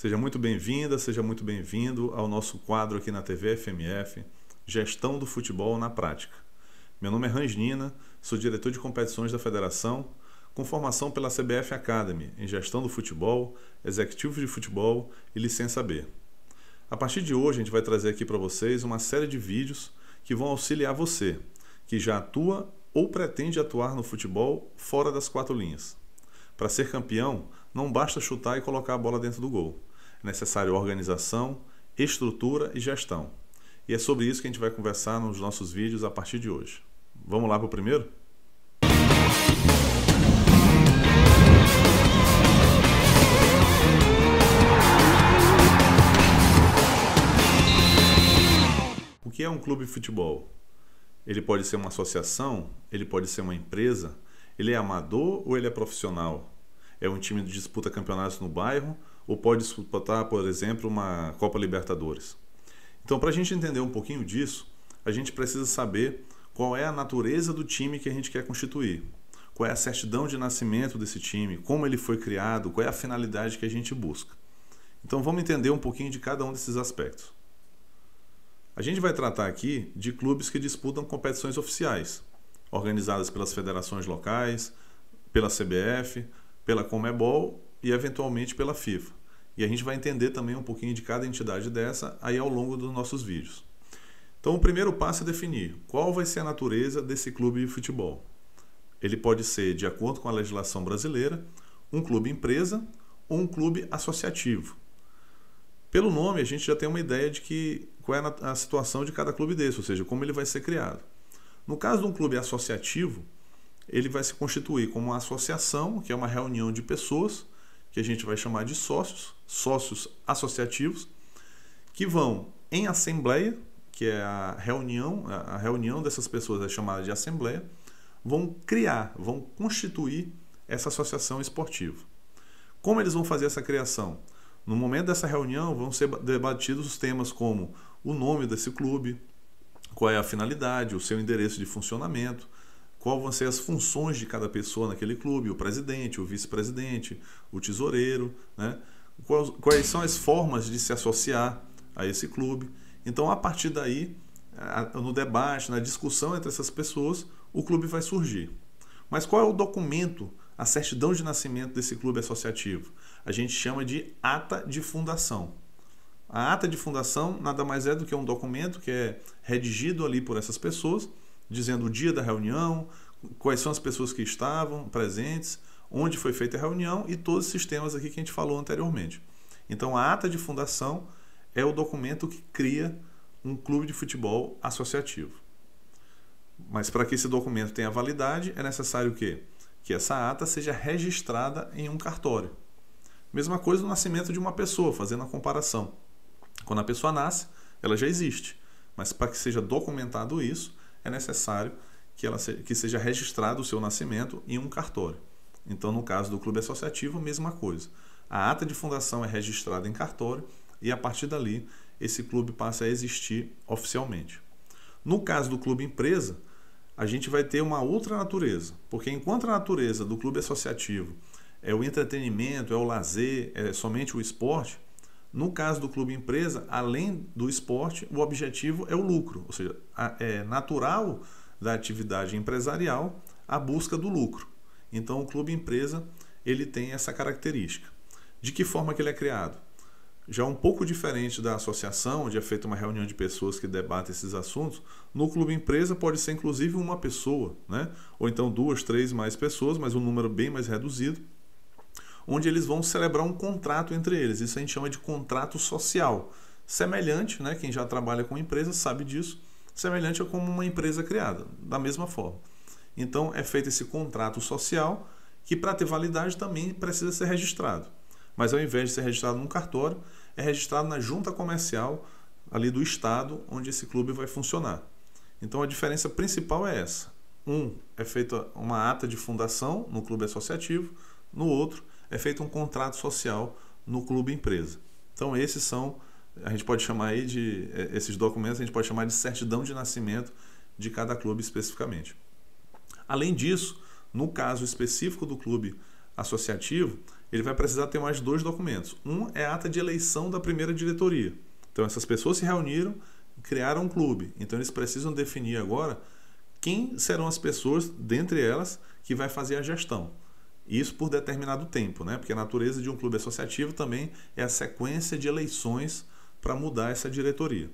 Seja muito bem-vinda, seja muito bem-vindo ao nosso quadro aqui na TV FMF, Gestão do Futebol na Prática. Meu nome é Hans Nina, sou diretor de competições da Federação, com formação pela CBF Academy em Gestão do Futebol, Executivo de Futebol e Licença B. A partir de hoje, a gente vai trazer aqui para vocês uma série de vídeos que vão auxiliar você, que já atua ou pretende atuar no futebol fora das quatro linhas. Para ser campeão, não basta chutar e colocar a bola dentro do gol necessário organização, estrutura e gestão. E é sobre isso que a gente vai conversar nos nossos vídeos a partir de hoje. Vamos lá para o primeiro? O que é um clube de futebol? Ele pode ser uma associação, ele pode ser uma empresa, ele é amador ou ele é profissional? É um time de disputa campeonatos no bairro ou pode disputar, por exemplo, uma Copa Libertadores. Então, para a gente entender um pouquinho disso, a gente precisa saber qual é a natureza do time que a gente quer constituir, qual é a certidão de nascimento desse time, como ele foi criado, qual é a finalidade que a gente busca. Então, vamos entender um pouquinho de cada um desses aspectos. A gente vai tratar aqui de clubes que disputam competições oficiais, organizadas pelas federações locais, pela CBF, pela Comebol e eventualmente pela FIFA. E a gente vai entender também um pouquinho de cada entidade dessa aí ao longo dos nossos vídeos. Então, o primeiro passo é definir qual vai ser a natureza desse clube de futebol. Ele pode ser, de acordo com a legislação brasileira, um clube empresa ou um clube associativo. Pelo nome, a gente já tem uma ideia de que qual é a situação de cada clube desse, ou seja, como ele vai ser criado. No caso de um clube associativo, ele vai se constituir como uma associação, que é uma reunião de pessoas que a gente vai chamar de sócios, sócios associativos, que vão em assembleia, que é a reunião, a reunião dessas pessoas é chamada de assembleia, vão criar, vão constituir essa associação esportiva. Como eles vão fazer essa criação? No momento dessa reunião vão ser debatidos os temas como o nome desse clube, qual é a finalidade, o seu endereço de funcionamento, qual vão ser as funções de cada pessoa naquele clube, o presidente, o vice-presidente, o tesoureiro, né? quais, quais são as formas de se associar a esse clube. Então, a partir daí, no debate, na discussão entre essas pessoas, o clube vai surgir. Mas qual é o documento, a certidão de nascimento desse clube associativo? A gente chama de ata de fundação. A ata de fundação nada mais é do que um documento que é redigido ali por essas pessoas dizendo o dia da reunião, quais são as pessoas que estavam presentes, onde foi feita a reunião e todos os sistemas aqui que a gente falou anteriormente. Então, a ata de fundação é o documento que cria um clube de futebol associativo. Mas para que esse documento tenha validade, é necessário que que essa ata seja registrada em um cartório. Mesma coisa no nascimento de uma pessoa, fazendo a comparação. Quando a pessoa nasce, ela já existe, mas para que seja documentado isso, é necessário que, ela se, que seja registrado o seu nascimento em um cartório. Então, no caso do clube associativo, mesma coisa. A ata de fundação é registrada em cartório e a partir dali esse clube passa a existir oficialmente. No caso do clube empresa, a gente vai ter uma outra natureza, porque enquanto a natureza do clube associativo é o entretenimento, é o lazer, é somente o esporte, no caso do clube empresa, além do esporte, o objetivo é o lucro, ou seja, é natural da atividade empresarial a busca do lucro. Então, o clube empresa ele tem essa característica. De que forma que ele é criado? Já um pouco diferente da associação, onde é feita uma reunião de pessoas que debatem esses assuntos, no clube empresa pode ser inclusive uma pessoa, né? ou então duas, três mais pessoas, mas um número bem mais reduzido onde eles vão celebrar um contrato entre eles. Isso a gente chama de contrato social. Semelhante, né, quem já trabalha com empresa sabe disso, semelhante a como uma empresa criada, da mesma forma. Então é feito esse contrato social que para ter validade também precisa ser registrado. Mas ao invés de ser registrado num cartório, é registrado na junta comercial ali do estado onde esse clube vai funcionar. Então a diferença principal é essa. Um é feita uma ata de fundação no clube associativo, no outro é feito um contrato social no clube empresa. Então esses são, a gente pode chamar aí de, é, esses documentos a gente pode chamar de certidão de nascimento de cada clube especificamente. Além disso, no caso específico do clube associativo, ele vai precisar ter mais dois documentos. Um é a ata de eleição da primeira diretoria. Então, essas pessoas se reuniram, criaram um clube. Então, eles precisam definir agora quem serão as pessoas, dentre elas, que vai fazer a gestão. Isso por determinado tempo, né? porque a natureza de um clube associativo também é a sequência de eleições para mudar essa diretoria.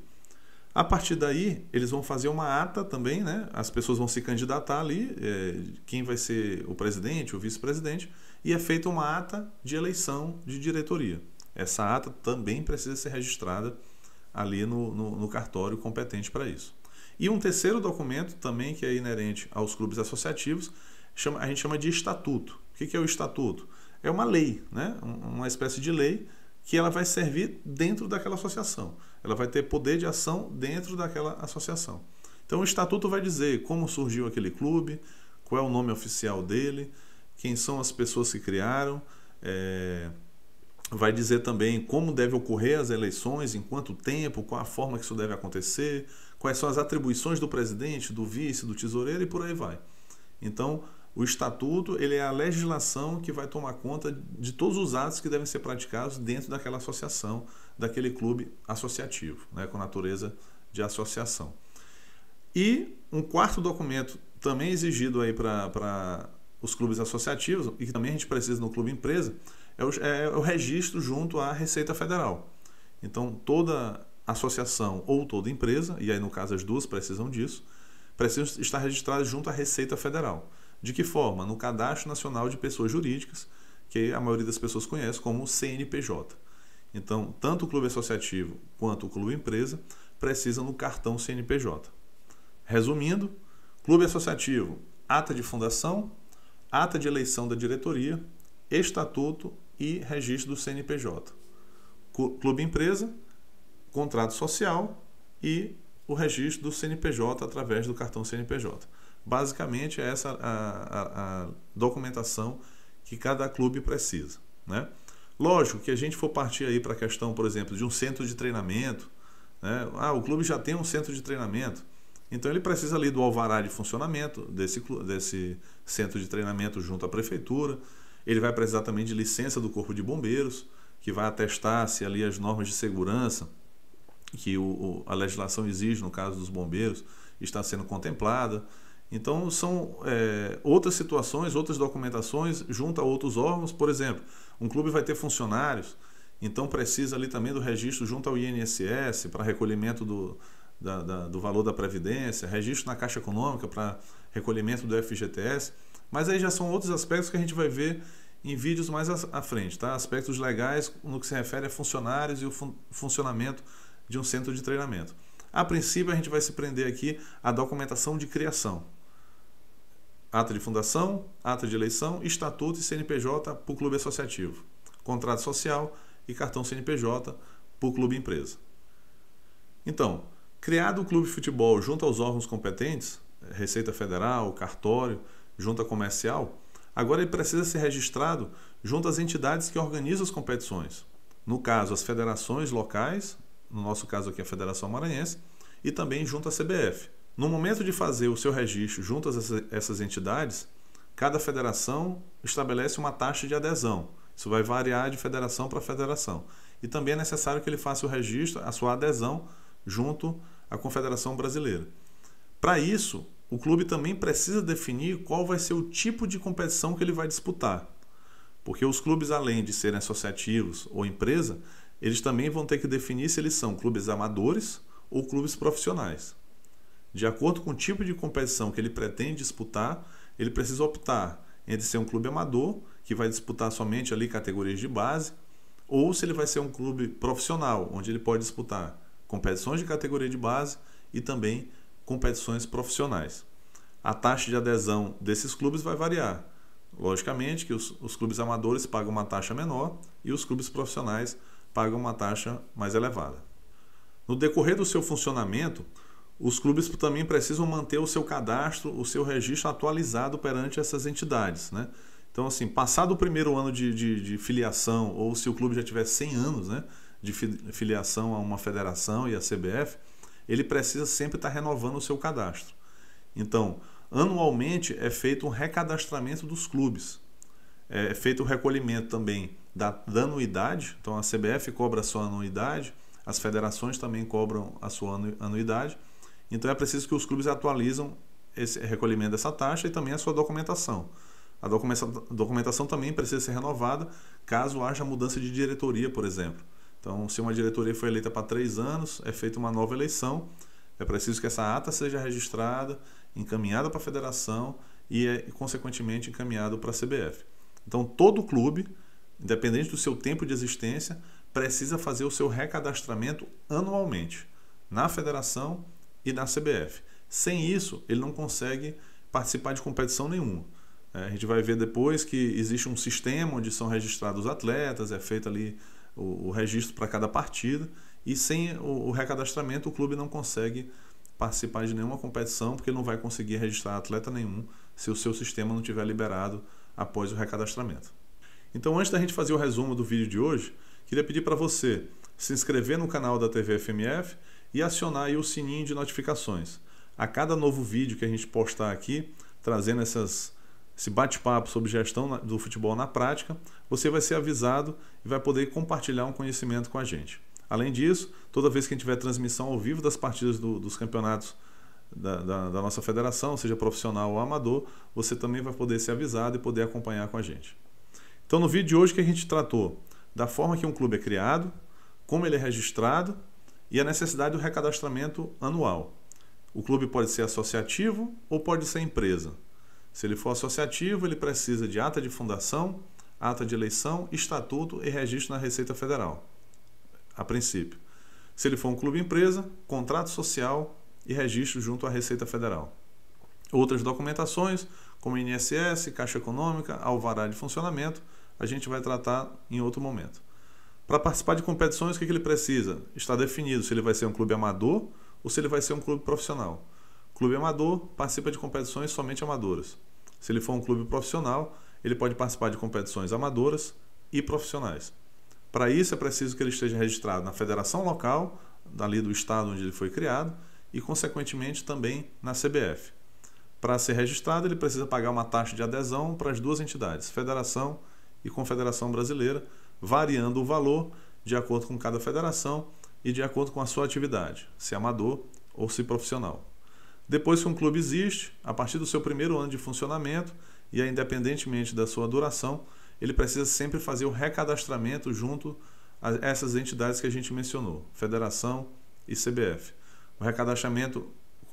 A partir daí, eles vão fazer uma ata também, né? as pessoas vão se candidatar ali, é, quem vai ser o presidente, o vice-presidente, e é feita uma ata de eleição de diretoria. Essa ata também precisa ser registrada ali no, no, no cartório competente para isso. E um terceiro documento também que é inerente aos clubes associativos, chama, a gente chama de estatuto. O que é o estatuto? É uma lei, né? uma espécie de lei que ela vai servir dentro daquela associação. Ela vai ter poder de ação dentro daquela associação. Então o estatuto vai dizer como surgiu aquele clube, qual é o nome oficial dele, quem são as pessoas que criaram, é, vai dizer também como deve ocorrer as eleições, em quanto tempo, qual a forma que isso deve acontecer, quais são as atribuições do presidente, do vice, do tesoureiro e por aí vai. Então, o estatuto ele é a legislação que vai tomar conta de todos os atos que devem ser praticados dentro daquela associação, daquele clube associativo, né, com natureza de associação. E um quarto documento também exigido aí para os clubes associativos, e que também a gente precisa no clube empresa, é o, é o registro junto à Receita Federal. Então, toda associação ou toda empresa, e aí no caso as duas precisam disso, precisam estar registradas junto à Receita Federal. De que forma? No Cadastro Nacional de Pessoas Jurídicas, que a maioria das pessoas conhece como CNPJ. Então, tanto o clube associativo quanto o clube empresa precisam no cartão CNPJ. Resumindo, clube associativo, ata de fundação, ata de eleição da diretoria, estatuto e registro do CNPJ. Clube empresa, contrato social e o registro do CNPJ através do cartão CNPJ. Basicamente, é essa a, a, a documentação que cada clube precisa. Né? Lógico que a gente for partir aí para a questão, por exemplo, de um centro de treinamento. Né? Ah, o clube já tem um centro de treinamento. Então ele precisa ali do alvará de funcionamento desse, desse centro de treinamento junto à prefeitura. Ele vai precisar também de licença do Corpo de Bombeiros, que vai atestar se ali as normas de segurança que o, a legislação exige, no caso dos bombeiros, está sendo contemplada. Então, são é, outras situações, outras documentações junto a outros órgãos. Por exemplo, um clube vai ter funcionários, então precisa ali também do registro junto ao INSS para recolhimento do, da, da, do valor da Previdência, registro na Caixa Econômica para recolhimento do FGTS. Mas aí já são outros aspectos que a gente vai ver em vídeos mais à frente, tá? Aspectos legais no que se refere a funcionários e o fun funcionamento de um centro de treinamento. A princípio, a gente vai se prender aqui à documentação de criação. Ata de fundação, ata de eleição, estatuto e CNPJ para o clube associativo. Contrato social e cartão CNPJ para o clube empresa. Então, criado o clube de futebol junto aos órgãos competentes, Receita Federal, cartório, junta comercial, agora ele precisa ser registrado junto às entidades que organizam as competições. No caso, as federações locais, no nosso caso aqui a Federação Maranhense, e também junto à CBF. No momento de fazer o seu registro junto a essas entidades, cada federação estabelece uma taxa de adesão. Isso vai variar de federação para federação. E também é necessário que ele faça o registro, a sua adesão junto à Confederação Brasileira. Para isso, o clube também precisa definir qual vai ser o tipo de competição que ele vai disputar. Porque os clubes, além de serem associativos ou empresa, eles também vão ter que definir se eles são clubes amadores ou clubes profissionais. De acordo com o tipo de competição que ele pretende disputar, ele precisa optar entre ser um clube amador, que vai disputar somente ali categorias de base, ou se ele vai ser um clube profissional, onde ele pode disputar competições de categoria de base e também competições profissionais. A taxa de adesão desses clubes vai variar. Logicamente que os, os clubes amadores pagam uma taxa menor e os clubes profissionais pagam uma taxa mais elevada. No decorrer do seu funcionamento, os clubes também precisam manter o seu cadastro, o seu registro atualizado perante essas entidades. Né? Então, assim, passado o primeiro ano de, de, de, filiação, ou se o clube já tiver 100 anos né, de filiação a uma federação e a CBF, ele precisa sempre estar renovando o seu cadastro. Então, anualmente é feito um recadastramento dos clubes. é feito o recolhimento também da, da anuidade, então a CBF cobra a sua anuidade, as federações também cobram a sua anuidade, então é preciso que os clubes atualizam esse recolhimento dessa taxa e também a sua documentação. A documentação também precisa ser renovada caso haja mudança de diretoria, por exemplo. Então, se uma diretoria foi eleita para três anos, é feita uma nova eleição, é preciso que essa ata seja registrada, encaminhada para a federação e, é, consequentemente, encaminhado para a CBF. Então, todo clube, independente do seu tempo de existência, precisa fazer o seu recadastramento anualmente na federação e na CBF. Sem isso, ele não consegue participar de competição nenhuma. É, a gente vai ver depois que existe um sistema onde são registrados os atletas, é feito ali o, o registro para cada partida, e sem o, o, recadastramento o clube não consegue participar de nenhuma competição, porque não vai conseguir registrar atleta nenhum se o seu sistema não tiver liberado após o recadastramento. Então, antes da gente fazer o resumo do vídeo de hoje, queria pedir para você se inscrever no canal da TV FMF e acionar o sininho de notificações. A cada novo vídeo que a gente postar aqui, trazendo essas esse bate-papo sobre gestão do futebol na prática, você vai ser avisado e vai poder compartilhar um conhecimento com a gente. Além disso, toda vez que a gente tiver transmissão ao vivo das partidas do, dos campeonatos da, da, da, nossa federação, seja profissional ou amador, você também vai poder ser avisado e poder acompanhar com a gente. Então, no vídeo de hoje que a gente tratou da forma que um clube é criado, como ele é registrado e a necessidade do recadastramento anual. O clube pode ser associativo ou pode ser empresa. Se ele for associativo, ele precisa de ata de fundação, ata de eleição, estatuto e registro na Receita Federal, a princípio. Se ele for um clube empresa, contrato social e registro junto à Receita Federal. Outras documentações, como INSS, Caixa Econômica, alvará de funcionamento, a gente vai tratar em outro momento. Para participar de competições, o que ele precisa? Está definido se ele vai ser um clube amador ou se ele vai ser um clube profissional. Clube amador participa de competições somente amadoras. Se ele for um clube profissional, ele pode participar de competições amadoras e profissionais. Para isso é preciso que ele esteja registrado na federação local, dali do estado onde ele foi criado, e consequentemente também na CBF. Para ser registrado, ele precisa pagar uma taxa de adesão para as duas entidades, Federação e Confederação Brasileira, variando o valor de acordo com cada federação e de acordo com a sua atividade, se amador ou se profissional. Depois que um clube existe, a partir do seu primeiro ano de funcionamento e independentemente da sua duração, ele precisa sempre fazer o recadastramento junto a essas entidades que a gente mencionou, Federação e CBF. O recadastramento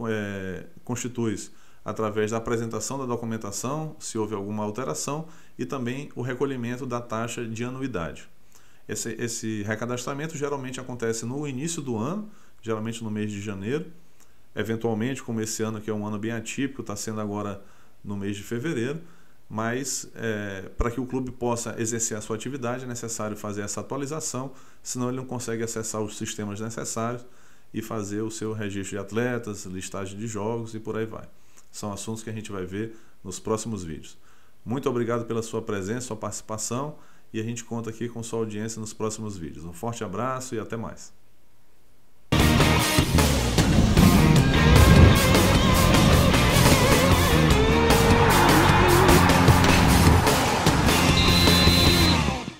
é, constitui-se através da apresentação da documentação, se houve alguma alteração, e também o recolhimento da taxa de anuidade. Esse, esse recadastramento geralmente acontece no início do ano, geralmente no mês de janeiro, eventualmente, como esse ano que é um ano bem atípico, está sendo agora no mês de fevereiro, mas é, para que o clube possa exercer a sua atividade é necessário fazer essa atualização, senão ele não consegue acessar os sistemas necessários e fazer o seu registro de atletas, listagem de jogos e por aí vai. São assuntos que a gente vai ver nos próximos vídeos. Muito obrigado pela sua presença, sua participação e a gente conta aqui com sua audiência nos próximos vídeos. Um forte abraço e até mais.